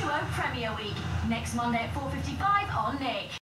Duo Premier Week, next Monday at 4.55 on Nick.